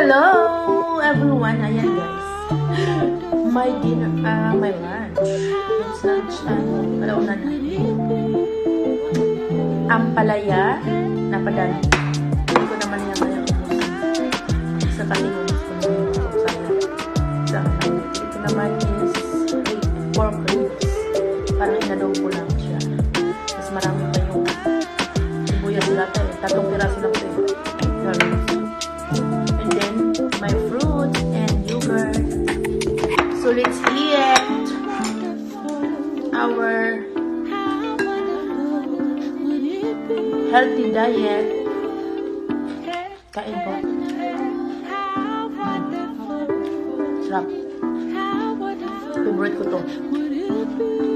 Hello, everyone. Ayan, guys. My dinner, uh, ah, my lunch. It's lunch time. Alauna na. Ang palaya, napadali. Hindi ko naman yan ngayon. Sa kalimong gusto mo. Sa Ito naman is pork ribs. Parang inadobo ko lang siya. Mas marami pa yung sibuyas natin. Eh. Tatlong piraso lang ito eh. So let's eat our healthy diet. Kain ko. Sarap. Favorite ko to.